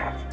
Yes.